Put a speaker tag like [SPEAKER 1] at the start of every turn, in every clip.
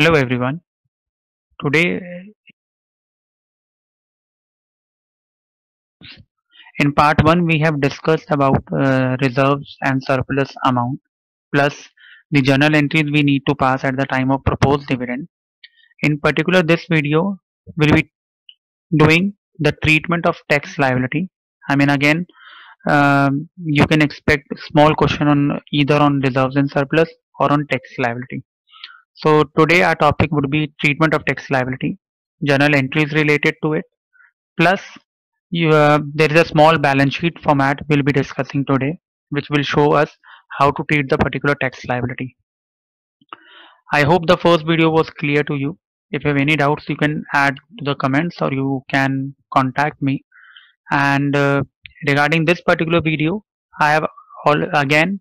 [SPEAKER 1] Hello everyone. Today in part 1 we have discussed about uh, reserves and surplus amount plus the journal entries we need to pass at the time of proposed dividend. In particular this video will be doing the treatment of tax liability. I mean again um, you can expect small question on either on reserves and surplus or on tax liability. So today our topic would be treatment of tax liability, journal entries related to it, plus you, uh, there is a small balance sheet format we'll be discussing today, which will show us how to treat the particular tax liability. I hope the first video was clear to you. If you have any doubts, you can add to the comments or you can contact me. And uh, regarding this particular video, I have all again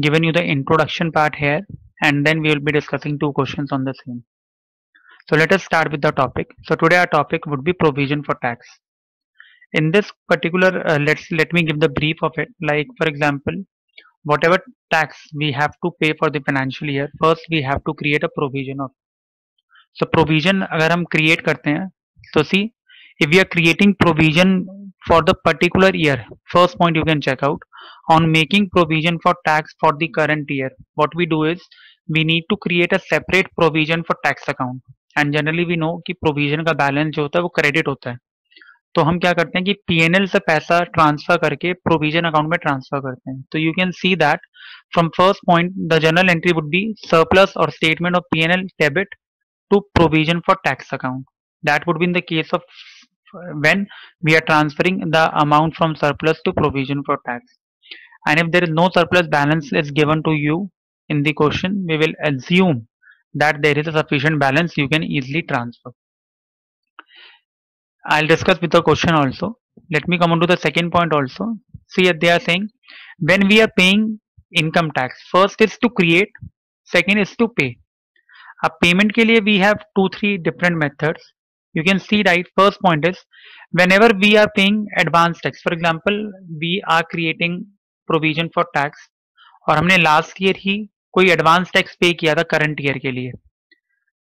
[SPEAKER 1] given you the introduction part here and then we will be discussing two questions on the same. So let us start with the topic. So today our topic would be provision for tax. In this particular, uh, let's let me give the brief of it. Like for example, whatever tax we have to pay for the financial year, first we have to create a provision of. So provision अगर हम create करते हैं, so see if we are creating provision for the particular year, first point you can check out on making provision for tax for the current year. What we do is we need to create a separate provision for tax account and generally we know कि provision का balance जो होता है वो credit होता है तो हम क्या करते हैं कि पीएनएल से पैसा ट्रांसफ़र करके प्रोविज़न अकाउंट में ट्रांसफ़र करते हैं तो you can see that from first point the general entry would be surplus और statement of PNL debit to provision for tax account that would be in the case of when we are transferring the amount from surplus to provision for tax and if there is no surplus balance is given to you in the question we will assume that there is a sufficient balance you can easily transfer I'll discuss with the question also let me come on to the second point also see they are saying when we are paying income tax first is to create second is to pay A payment के लिए we have two three different methods you can see, right, first point is, whenever we are paying advance tax, for example, we are creating provision for tax, और हमने last year ही कोई advance tax पे किया था current year के लिए।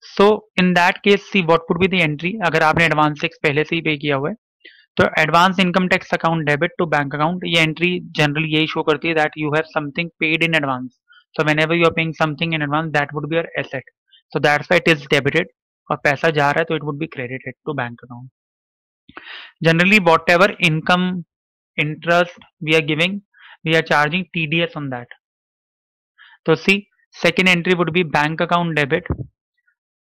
[SPEAKER 1] So in that case see what would be the entry अगर आपने एडवांस टैक्स पहले से ही पे किया हुआ है तो advance income tax account debit to bank account ये एंट्री जनरली यही शो करती है that you have something paid in advance whenever you are paying something in advance that would be your asset so that's why it is debited और पैसा जा रहा है तो it would be credited to bank account generally whatever income interest we are giving we are charging TDS on that तो see second entry would be bank account debit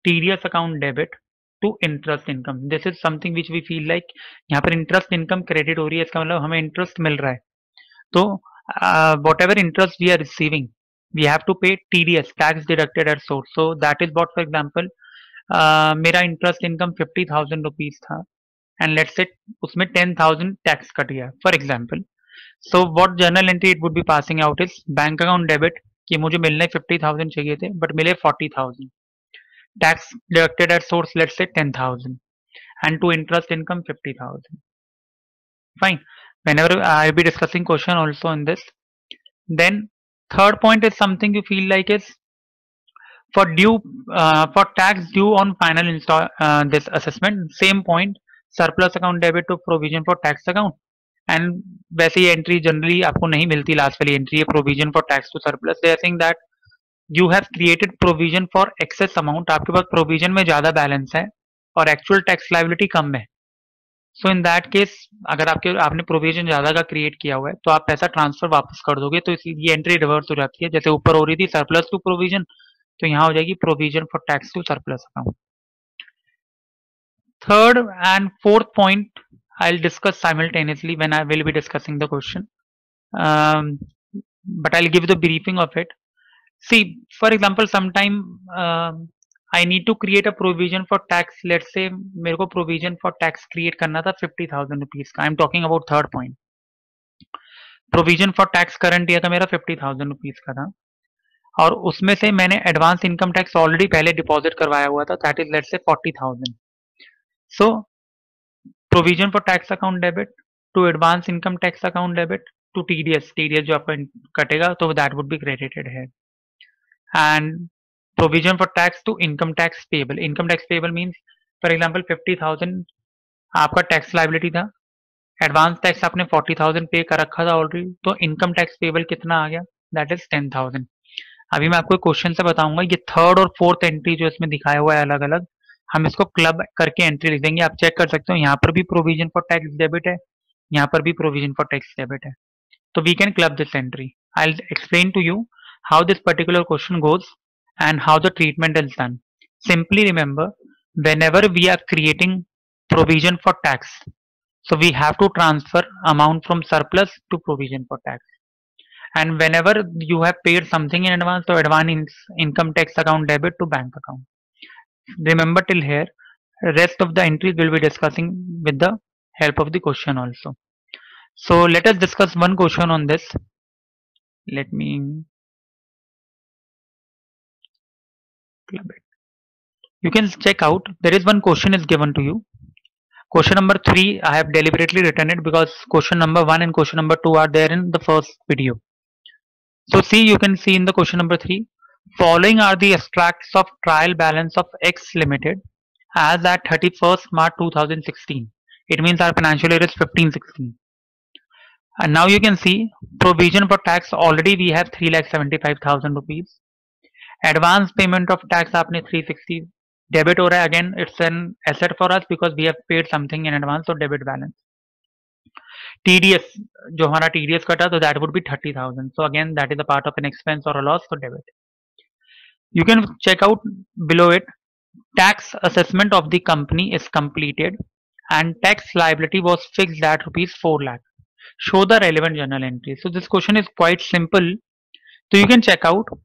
[SPEAKER 1] TDS account debit to interest income this is something which we feel like यहाँ पर interest income credit हो रही है, इसका मतलब हमें interest मिल रहा है। तो whatever interest we are receiving we have to pay TDS tax deducted at source so that is what for example मेरा interest income fifty thousand rupees था एंड लेट्स से उसमें टेन थाउज़ेंड टैक्स कट गया for example so what journal entry it would be passing out is bank account debit कि मुझे मिलने fifty thousand चाहिए थे but मिले forty thousand tax deducted at source let's say ten thousand and to interest income fifty thousand fine. Whenever i'll be discussing question also in this. Then third point is something you feel like is for due uh, for tax due on final install uh, this assessment same point surplus account debit to provision for tax account. And वैसे ये entry generally आपको नहीं मिलती last वाली entry है provision for tax to surplus there are that you have created provision for excess amount आपके पास provision में ज़्यादा बैलेंस है और एक्चुअल टैक्स लाइबिलिटी कम है। सो इन दैट केस अगर आपके आपने प्रोविज़न ज़्यादा का क्रिएट किया हुआ है तो आप पैसा ट्रांसफ़र वापस कर दोगे तो ये एंट्री रिवर्स हो जाती है। जैसे ऊपर हो रही थी सरप्लस टू प्रोविज़न तो यहाँ हो जाएगी provision for tax to surplus account third and fourth point I'll discuss simultaneously when I will be discussing the question. Um, but I'll give the briefing of it. See, for example, sometime um, I need to create a provision for tax. Let's say मेरे को provision for tax create करना था fifty thousand rupees का. I'm talking about third point. Provision for tax current year था मेरा fifty thousand rupees का था. और उसमें से मैंने एडवांस इनकम टैक्स ऑलरेडी पहले डिपॉजिट करवाया हुआ था that is let say forty thousand so provision for tax account debit to advance income tax account debit to TDS TDS जो आपका कटेगा तो दैट वुड बी क्रेडिटेड है। And provision for tax to income tax payable income tax payable means, for example 50000 आपका tax liability था। Advance tax आपने 40000 पे कर रखा था ऑलरेडी तो इनकम टैक्स पेबल कितना आ गया? दैट इज़ 10000 अभी मैं आपको क्वेश्चन से बताऊँगा, ये थर्ड और फोर्थ एंट्री जो इसमें दिखाया हुआ है अलग अलग हम इसको क्लब करके एंट्री लिख देंगे, आप चेक कर सकते हो, यहाँ पर भी प्रोविज़न फॉर टैक्स डेबिट है, यहाँ पर भी प्रोविज़न फॉर टैक्स डेबिट है। तो we can club this entry I explain to you how this particular question goes and how the treatment is done simply remember whenever we are creating provision for tax so we have to transfer amount from surplus to provision for tax And whenever you have paid something in advance, so advance income tax account debit to bank account. Remember till here, rest of the entries will be discussing with the help of the question also. So let us discuss one question on this. Let me you can check out there is one question is given to you question number three i have deliberately written it because question number one and question number two are there in the first video so see you can see in the question number 3 following are the extracts of trial balance of X limited as at 31st March 2016 it means our financial year is 1516 and now you can see provision for tax already we have 3,75,000 rupees. Advance payment of tax aapne 360 debit or again it's an asset for us because we have paid something in advance so debit balance. TDS जो हमारा TDS कटा तो would be thirty thousand so again that is a part of an expense और a loss for debit you can check out below it tax assessment of the company is completed and tax liability was fixed at rupees 4 lakh show the relevant journal entry so this question is quite simple so you can check out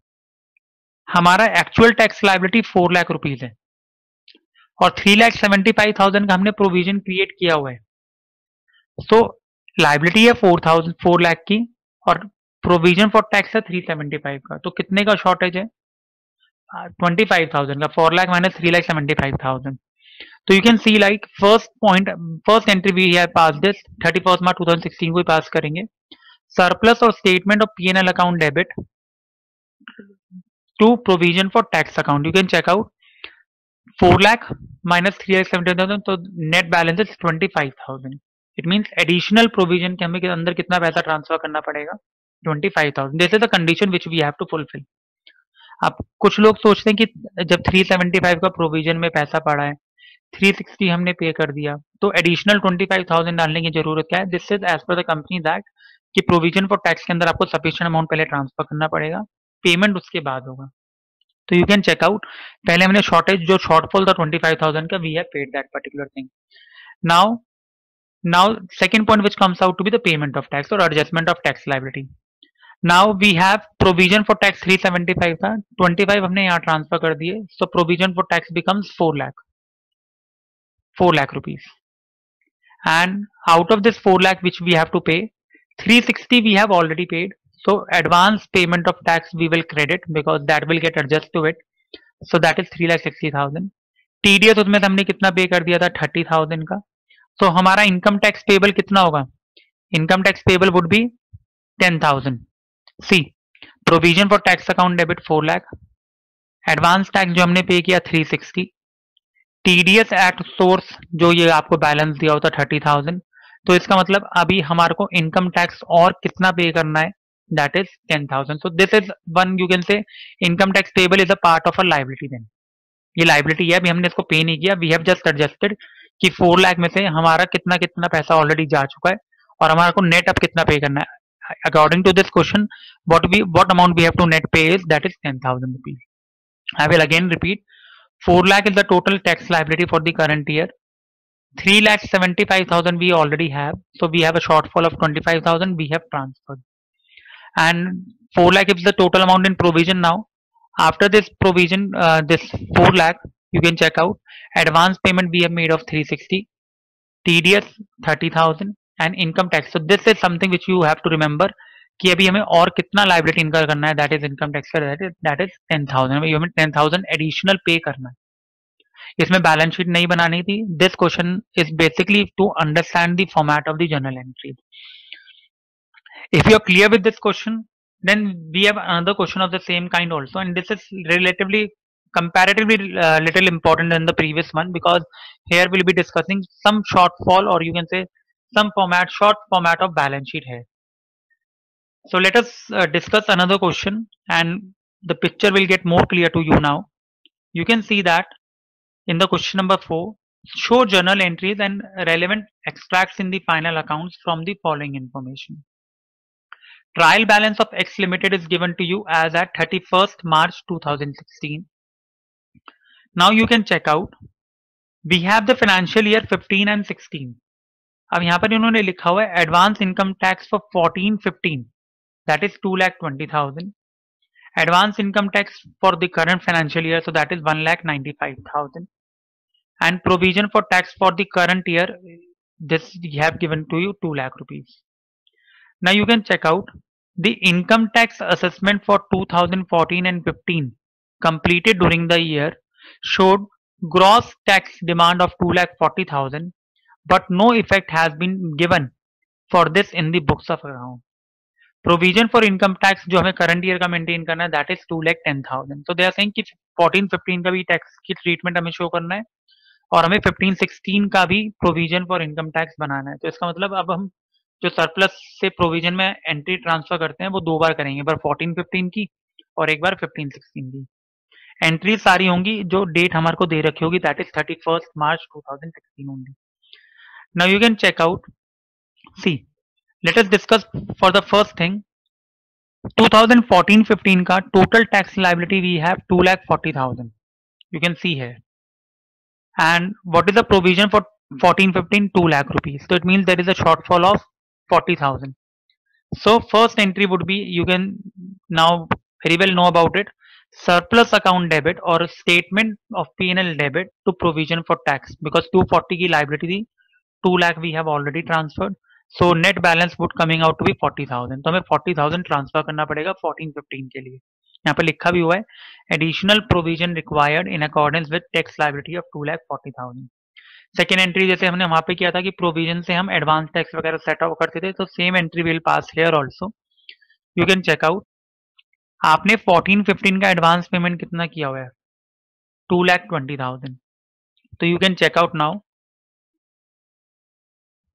[SPEAKER 1] हमारा actual tax liability four lakh rupees है और three lakh seventy five thousand का हमने provision create किया हुआ है so liability है four thousand four lakh की और प्रोविज़न फॉर टैक्स है थ्री सेवेंटी फाइव का। तो कितने का शॉर्टेज है? ट्वेंटी फाइव थाउज़ेंड का। Four lakh minus three lakh seventy five thousand तो you can see like first point first entry we है pass this thirty first March two thousand sixteen को pass करेंगे। सरप्लस और statement of P N L account debit to provision for tax account. You can check out 4 lakh minus 3 lakh 70,000 तो net balance is 25,000. It means additional provision के हमें अंदर कितना पैसा transfer करना पड़ेगा? 25,000. This is the condition which we have to fulfill. अब कुछ लोग सोचते हैं कि जब 375 का प्रोविज़न में पैसा पड़ा है 360 हमने पे कर दिया तो एडिशनल 25,000 डालने की ज़रूरत क्या है? This is as per the company that कि प्रोविज़न फॉर टैक्स के अंदर आपको सफिशियंट अमाउंट पहले ट्रांसफ़र करना पड़ेगा पेमेंट उसके बाद होगा। तो यू कैन चेक आउट पहले हमने शॉर्टेज जो शॉर्टफॉल था ट्वेंटी फाइव थाउज़ेंड का we have paid that particular thing now now second point which comes out to be the payment of tax और adjustment of tax liability now we have provision for tax 375 था 25 हमने यहाँ transfer कर दिए। So provision for tax becomes 4 lakh 4 lakh rupees and out of this 4 lakh which we have to pay 360 we have already paid So, advance payment of tax we will credit because that will get adjusted to it. So, that is three lakh sixty thousand TDS उसमें हमने कितना पे कर दिया था? Thirty thousand तो हमारा income tax payable कितना होगा? Income tax payable would be ten thousand see provision for tax account debit four lakh advance tax जो हमने पे किया three sixty TDS at source जो ये आपको बैलेंस दिया होता थर्टी थाउज़ेंड तो इसका मतलब अभी हमारे को इनकम टैक्स और कितना पे करना है? That is 10,000. So this is one you can say income tax payable is a part of a liability then. ये liability है अभी हमने इसको पे नहीं किया. वी हैव जस्ट एडजस्टेड कि फोर लाख में से हमारा कितना कितना पैसा ऑलरेडी जा चुका है और हमारा को नेट अब कितना पे करना है। According to this question what we what amount we have to net pay is that is ten thousand rupees I will again repeat four lakh is the total tax liability for the current year three lakh seventy five thousand we already have so we have a shortfall of twenty five thousand we have transfer and four lakh is the total amount in provision now after this provision this four lakh you can check out advance payment we have made of 360 tds 30000 and income tax so this is something which you have to remember कि अभी हमें और कितना liability इनकर करना है that is income tax का that is ten thousand हमें टेन थाउज़ेंड एडिशनल पे करना है इसमें बैलेंस शीट नहीं बनानी थी this question is basically to understand the format of the journal entry If you are clear with this question, then we have another question of the same kind also and this is relatively comparatively uh, little important than the previous one because here we'll be discussing some shortfall or you can say some format short format of balance sheet here. So let us uh, discuss another question and the picture will get more clear to you now. You can see that in the question number 4 show journal entries and relevant extracts in the final accounts from the following information. Trial balance of X Limited is given to you as at 31st March 2016 now you can check out we have the financial year 15 and 16 अब यहाँ पर इन्होंने लिखा हुआ है advance income tax for 14 15 that is two lakh twenty thousand advance income tax for the current financial year so that is 1 lakh 95000 and provision for tax for the current year this we have given to you 2 lakh rupees now you can check out the income tax assessment for 2014 and 15 completed during the year showed gross tax demand of 2 lakh 40000 but no effect has been given for this in the books of account. Provision for income tax जो हमें current year का maintain करना है that is two lakh ten thousand. So they are saying कि 14 15 का भी tax की treatment हमें show करना है और हमें 15 16 का भी provision for income tax बनाना है तो इसका मतलब अब हम जो सरप्लस से प्रोविज़न में एंट्री ट्रांसफ़र करते हैं वो दो बार करेंगे एक बार 14 15 की और एक बार 15 16 की एंट्री सारी होंगी, जो डेट हमारे को दे रखी होगी that is thirty first March two thousand sixteen only now you can check out see let us discuss for the first thing 2014-15 का total tax liability we have two lakh forty thousand you can see है and what is the provision for 14-15 two lakh rupees तो it mean there is a short fall of forty thousand so first entry would be you can now very well know about it Surplus account debit or statement of P&L debit to provision for tax. Because 240 की liability थी 2 lakh we have already transferred. So, net balance would coming out to be 40000 तो हमें 40000 transfer करना पड़ेगा 14 15 के लिए। यहाँ पर लिखा भी हुआ है additional provision required in accordance with tax liability of two lakh forty thousand second entry जैसे हमने वहाँ पे किया था कि प्रोविज़न से हम एडवांस टैक्स वगैरह सेट आउट करते थे तो same entry will pass here also you can check out आपने 14 15 का एडवांस पेमेंट कितना किया हुआ है? टू लैख ट्वेंटी थाउज़ेंड तो you can check out now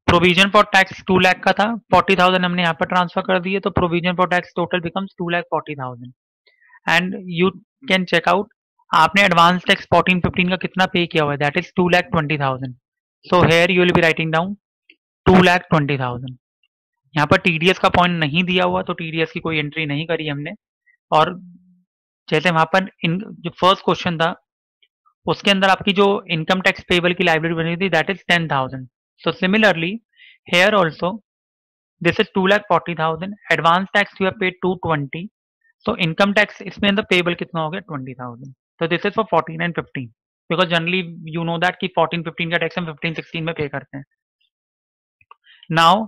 [SPEAKER 1] provision for tax two lakh का था फोर्टी थाउज़ेंड हमने यहाँ पर ट्रांसफ़र कर दिए तो provision for tax total becomes two lakh forty thousand and you can check out आपने एडवांस टैक्स फोर्टीन फिफ्टीन का कितना पे किया हुआ है? That is two lakh twenty thousand so here you will be writing down two lakh twenty thousand यहाँ पर TDS का point नहीं दिया हुआ तो टीडीएस की कोई एंट्री नहीं करी हमने. और जैसे वहाँ पर इन, जो फ़र्स्ट क्वेश्चन था, उसके अंदर आपकी जो इनकम टैक्स पेबल की लाइब्रेरी बनी थी that is ten thousand so similarly here also this is two lakh forty thousand advance tax you paid two twenty so income tax इसमें अंदर पेबल कितना हो गया? ट्वेंटी थाउज़ेंड तो this is for fourteen and fifteen because generally you know that की fourteen fifteen का tax हम fifteen sixteen में पे करते हैं. नाउ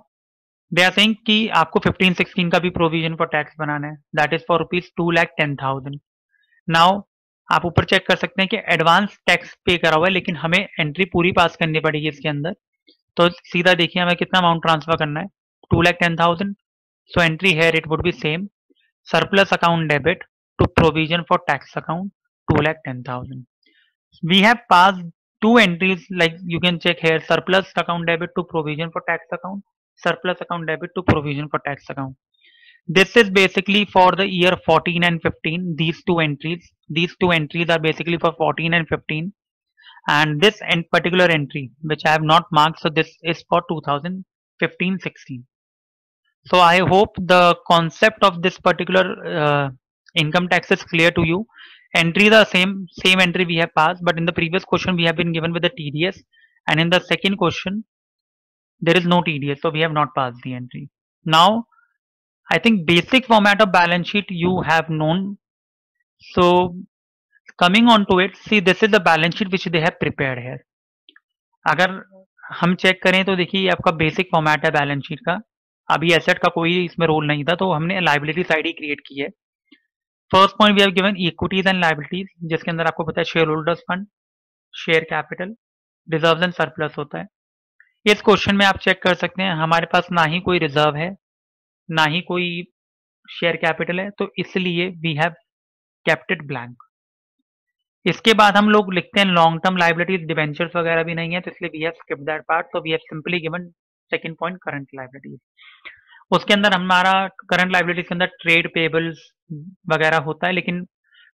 [SPEAKER 1] दे आर सेइंग कि आपको 15 16 का भी प्रोविज़न फॉर टैक्स बनाना है। That is for rupees two lakh ten thousand now आप ऊपर चेक कर सकते हैं कि एडवांस टैक्स पे करा हुआ है, लेकिन हमें एंट्री पूरी पास करनी पड़ेगी इसके अंदर। तो सीधा देखिए हमें कितना अमाउंट ट्रांसफ़र करना है। Two lakh ten thousand so entry है it would be same surplus account debit to provision for tax account two lakh ten thousand we have pass two entries like you can check here surplus account debit to provision for tax account surplus account debit to provision for tax account. This is basically for the year 14 and 15 these two entries. These two entries are basically for 14 and 15 and this in particular entry which I have not marked so this is for 2015-16 so I hope the concept of this particular uh, income tax is clear to you. Entry the same same entry we have passed but in the previous question we have been given with the TDS and in the second question there is no TDS so we have not passed the entry now I think basic format of balance sheet you have known so coming on to it see this is the balance sheet which they have prepared here अगर हम check करें तो देखिए आपका basic format है balance sheet का अभी asset का कोई इसमें रोल नहीं था तो हमने लाइबिलिटी साइड ही क्रिएट की है first point we have given equities and liabilities जिसके अंदर आपको पता है share holders fund share capital reserve and surplus होता है इस क्वेश्चन में आप चेक कर सकते हैं, हमारे पास ना ही कोई रिज़र्व है, ना ही कोई शेयर कैपिटल है तो इसलिए वी हैव कैप्टेड ब्लैंक इसके बाद हम लोग लिखते हैं लॉन्ग टर्म लाइबिलिटीज डिवेंचर्स वगैरह भी नहीं है तो इसलिए we have skip that part तो we have simply given second point current liabilities उसके अंदर हमारा करंट लाइबिलिटीज के अंदर ट्रेड पेबल्स वगैरह होता है, लेकिन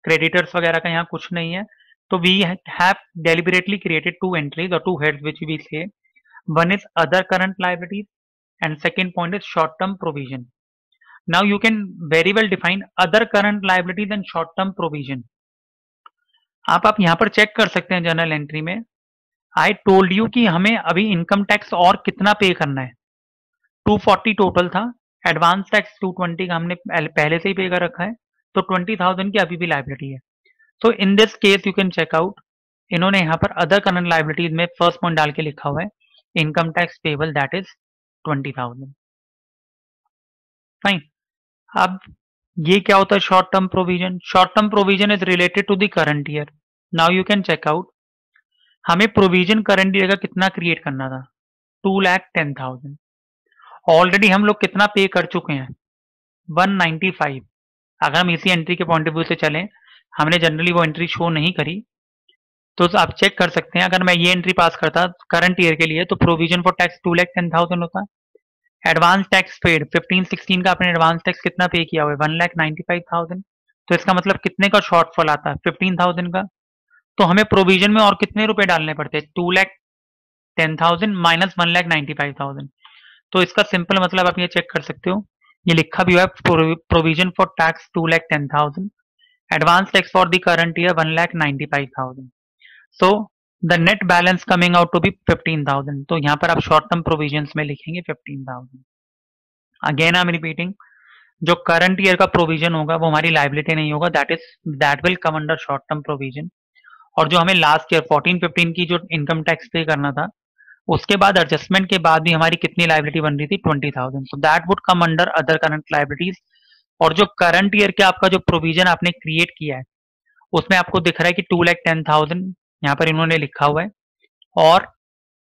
[SPEAKER 1] क्रेडिटर्स वगैरह का यहाँ कुछ नहीं है तो we have deliberately created two entries और two heads which we say one is other current liabilities and second point is short term provision now you can very well define other current liabilities and short term provision आप आप यहाँ पर check कर सकते हैं journal entry में। I told you कि हमें अभी इनकम टैक्स और कितना पे करना है। 240 टोटल था। एडवांस टैक्स 220 का हमने पहले से ही पे कर रखा है। तो 20,000 की अभी भी लाइबिलिटी है। So in this case you can check out इन्होंने यहाँ पर अदर करंट लाइबिलिटीज में फ़र्स्ट पॉइंट डाल के लिखा हुआ है। Income tax payable that is 20,000 fine अब ये क्या होता है short term provision short term provision is related to the current year now you can check out हमें प्रोविज़न करंट ईयर का कितना क्रिएट करना था? Two lakh ten thousand already हम लोग कितना पे कर चुके हैं? 195 अगर हम इसी एंट्री के पॉइंट ऑफ़ व्यू से चलें हमने जनरली वो एंट्री शो नहीं करी. तो आप चेक कर सकते हैं। अगर मैं ये एंट्री पास करता करंट ईयर के लिए तो provision for tax two lakh ten thousand होता। एडवांस टैक्स पेड 15 16 का आपने एडवांस टैक्स कितना पे किया हुआ है? One lakh ninety five thousand तो इसका मतलब कितने का शॉर्टफॉल आता है? फिफ्टीन थाउज़ेंड का। तो हमें प्रोविज़न में और कितने रुपए डालने पड़ते हैं? Two lakh ten thousand minus one lakh ninety five thousand तो इसका सिंपल मतलब आप ये चेक कर सकते हो। ये लिखा भी हुआ है provision for tax two lakh ten thousand advance tax for the current year one lakh ninety five thousand so the net balance coming out to be fifteen thousand तो यहाँ पर आप शॉर्ट टर्म प्रोविज़न में लिखेंगे fifteen thousand again I am repeating जो current year का provision होगा, वो हमारी लाइबिलिटी नहीं होगा. That is that will come under short term provision और जो हमें लास्ट ईयर फोर्टीन फिफ्टीन की जो इनकम टैक्स पे करना था, उसके बाद एडजस्टमेंट के बाद भी हमारी कितनी लाइबिलिटी बन रही थी? Twenty thousand so that would come under other current liabilities और जो करंट ईयर के आपका जो प्रोविज़न आपने क्रिएट किया है, उसमें आपको दिख रहा है कि टू लैख टेन थाउज़ेंड यहाँ पर इन्होंने लिखा हुआ है। और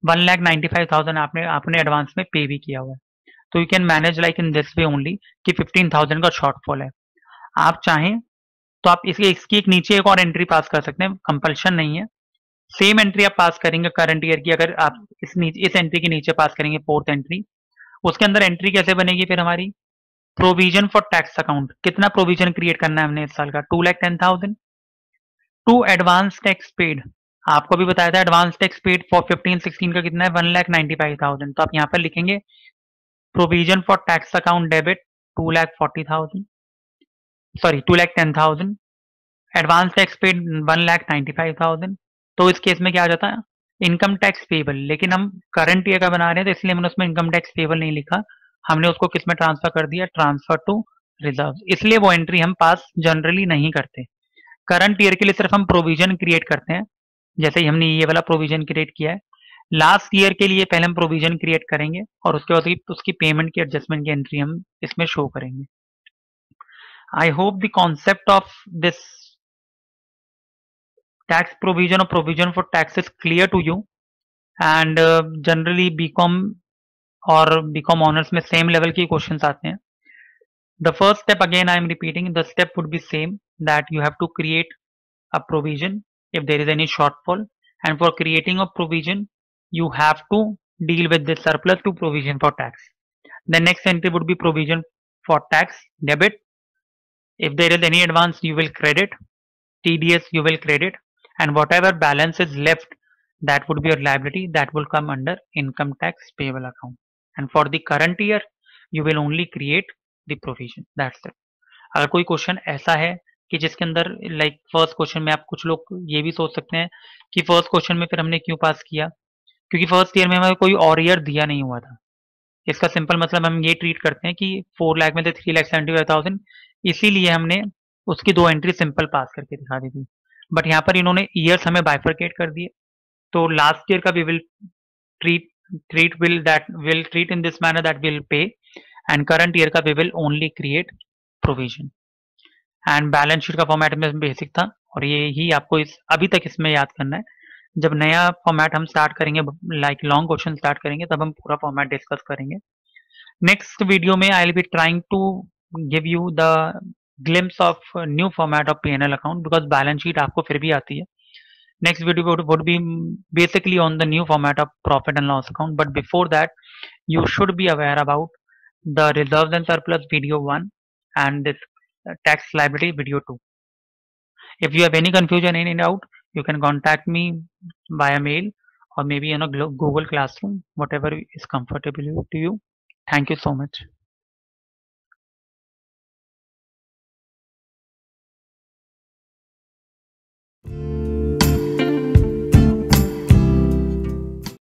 [SPEAKER 1] one lakh ninety five thousand आपने आपने एडवांस में पे भी किया हुआ है। तो you can manage like in this way only कि फिफ्टीन थाउज़ेंड का शॉर्टफॉल है। आप चाहें तो आप इसके, इसकी एक नीचे एक और एंट्री पास कर सकते हैं। कंपल्शन नहीं है। सेम एंट्री आप पास करेंगे करंट ईयर की। अगर आप इस नीचे, इस एंट्री के नीचे पास करेंगे फोर्थ एंट्री उसके अंदर एंट्री कैसे बनेगी फिर हमारी? प्रोविज़न फॉर टैक्स अकाउंट कितना प्रोविज़न क्रिएट करना है हमने इस साल का? Two lakh ten thousand to advance tax paid आपको भी बताया था advance tax paid for fifteen sixteen का कितना है? One lakh ninety five thousand तो आप यहाँ पर लिखेंगे provision for tax account debit two lakh forty thousand sorry two lakh ten thousand advance tax paid one lakh ninety five thousand तो इस केस में क्या आ जाता है? इनकम टैक्स पेबल लेकिन हम करंट ईयर का बना रहे हैं तो इसलिए हमने उसमें इनकम टैक्स पेबल नहीं लिखा। हमने उसको किसमें ट्रांसफ़र कर दिया? ट्रांसफ़र टू रिज़र्व इसलिए वो एंट्री हम पास जनरली नहीं करते। करंट ईयर के लिए सिर्फ़ हम प्रोविज़न क्रिएट करते हैं। जैसे ही हमने ये वाला प्रोविज़न क्रिएट किया है लास्ट ईयर के लिए पहले हम प्रोविज़न क्रिएट करेंगे और उसके बाद उसकी पेमेंट की एडजस्टमेंट की एंट्री हम इसमें शो करेंगे। I hope the concept of this tax provision और provision for tax is clear to you and generally BCom और बीकॉम ऑनर्स में सेम लेवल के क्वेश्चन आते हैं। The first step again I am repeating the step would be same that you have to create a provision if there is any shortfall and for creating a provision you have to deal with the surplus to provision for tax the next entry would be provision for tax debit if there is any advance you will credit tds you will credit and whatever balance is left that would be your liability that will come under income tax payable account and for the current year you will only create the provision that's it अगर कोई question ऐसा है कि जिसके अंदर like first question में आप कुछ लोग ये भी सोच सकते हैं कि फ़र्स्ट क्वेश्चन में फिर हमने क्यों पास किया? क्योंकि फ़र्स्ट ईयर में हमें कोई और ईयर दिया नहीं हुआ था। इसका सिंपल मतलब हम ये ट्रीट करते हैं कि फोर लाख में से three lakh seventy five thousand इसीलिए हमने उसकी दो एंट्री सिंपल पास करके दिखा दी थी। बट यहाँ पर इन्होंने ईयर्स हमें बाइफर्केट कर दिए। तो लास्ट ईयर का we will treat treat will that will treat in this manner that will pay and current year का we will only create provision and balance sheet का फॉर्मेट में बेसिक था और ये ही आपको इस, अभी तक इसमें याद करना है। जब नया फॉर्मेट हम स्टार्ट करेंगे लाइक लॉन्ग क्वेश्चन स्टार्ट करेंगे, तब हम पूरा फॉर्मेट डिस्कस करेंगे। नेक्स्ट वीडियो में I will be trying to give you the glimpse of new format of PNL account because balance sheet आपको फिर भी आती है। Next video would be basically on the new format of profit and loss account but before that you should be aware about the reserve and surplus video one and this Uh, tax liability video 2 if you have any confusion in and out you can contact me via mail or maybe in a google classroom whatever is comfortable to you. Thank you so much